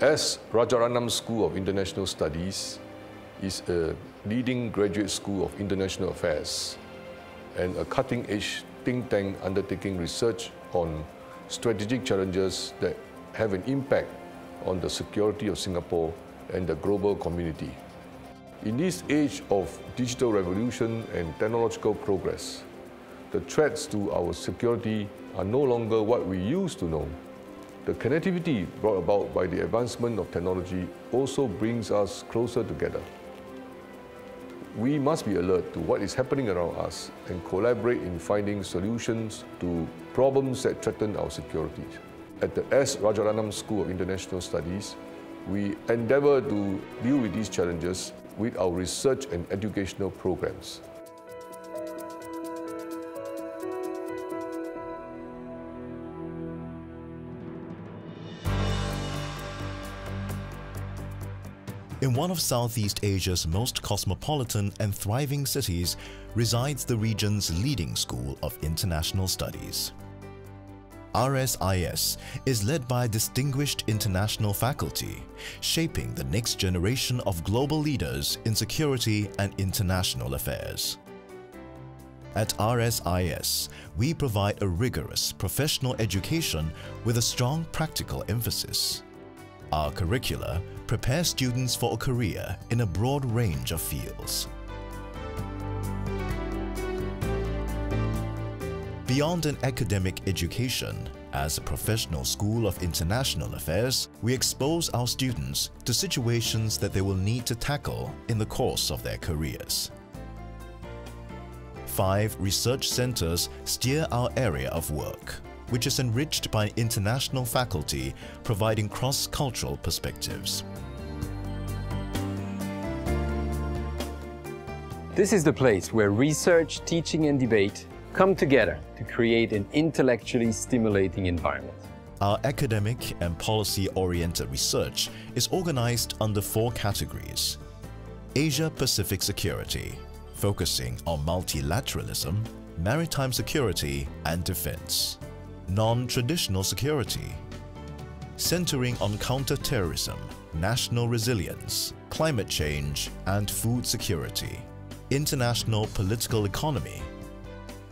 S. Rajaratnam School of International Studies is a leading graduate school of international affairs and a cutting-edge think tank undertaking research on strategic challenges that have an impact on the security of Singapore and the global community. In this age of digital revolution and technological progress, the threats to our security are no longer what we used to know. The connectivity brought about by the advancement of technology also brings us closer together. We must be alert to what is happening around us and collaborate in finding solutions to problems that threaten our security. At the S. Rajaratnam School of International Studies, we endeavor to deal with these challenges with our research and educational programs. In one of Southeast Asia's most cosmopolitan and thriving cities resides the region's leading school of international studies. RSIS is led by distinguished international faculty, shaping the next generation of global leaders in security and international affairs. At RSIS, we provide a rigorous professional education with a strong practical emphasis. Our curricula prepare students for a career in a broad range of fields. Beyond an academic education, as a professional school of international affairs, we expose our students to situations that they will need to tackle in the course of their careers. Five research centers steer our area of work, which is enriched by international faculty providing cross-cultural perspectives. This is the place where research, teaching and debate come together to create an intellectually stimulating environment. Our academic and policy-oriented research is organized under four categories. Asia-Pacific security, focusing on multilateralism, maritime security and defense. Non-traditional security, centering on counter-terrorism, national resilience, climate change and food security. International political economy,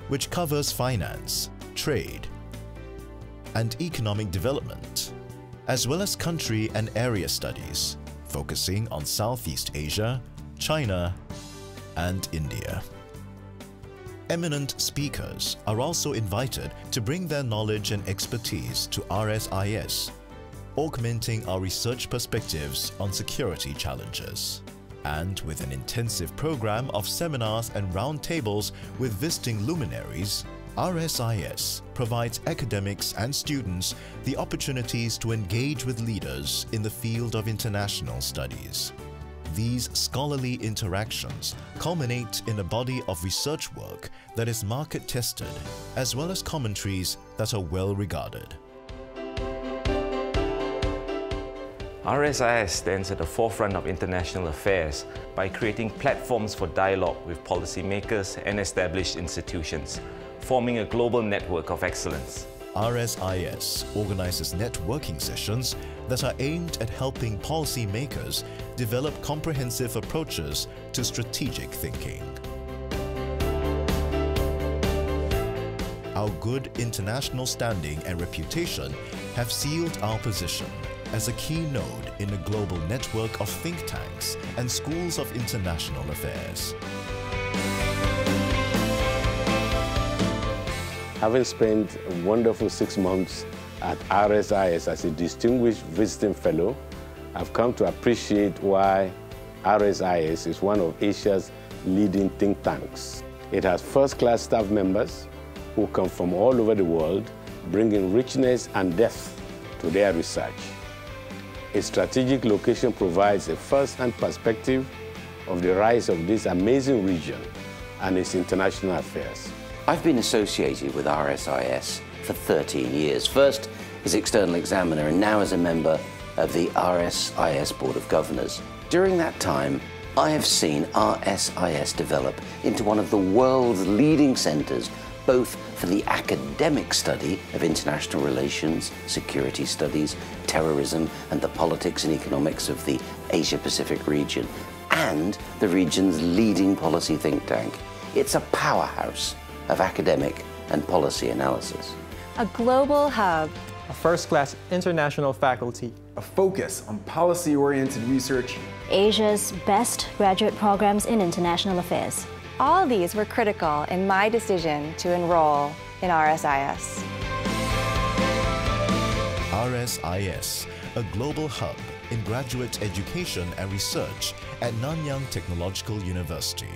which covers finance, trade, and economic development, as well as country and area studies, focusing on Southeast Asia, China, and India. Eminent speakers are also invited to bring their knowledge and expertise to RSIS, augmenting our research perspectives on security challenges and with an intensive program of seminars and roundtables with visiting luminaries, RSIS provides academics and students the opportunities to engage with leaders in the field of international studies. These scholarly interactions culminate in a body of research work that is market-tested, as well as commentaries that are well regarded. RSIS stands at the forefront of international affairs by creating platforms for dialogue with policymakers and established institutions, forming a global network of excellence. RSIS organizes networking sessions that are aimed at helping policymakers develop comprehensive approaches to strategic thinking. Our good international standing and reputation have sealed our position as a key node in a global network of think tanks and schools of international affairs. Having spent a wonderful six months at RSIS as a distinguished visiting fellow, I've come to appreciate why RSIS is one of Asia's leading think tanks. It has first-class staff members who come from all over the world, bringing richness and depth to their research. Its strategic location provides a first-hand perspective of the rise of this amazing region and its international affairs. I've been associated with RSIS for 13 years, first as external examiner and now as a member of the RSIS Board of Governors. During that time, I have seen RSIS develop into one of the world's leading centres both for the academic study of international relations, security studies, terrorism, and the politics and economics of the Asia Pacific region, and the region's leading policy think tank. It's a powerhouse of academic and policy analysis. A global hub. A first-class international faculty. A focus on policy-oriented research. Asia's best graduate programs in international affairs. All these were critical in my decision to enroll in RSIS. RSIS, a global hub in graduate education and research at Nanyang Technological University.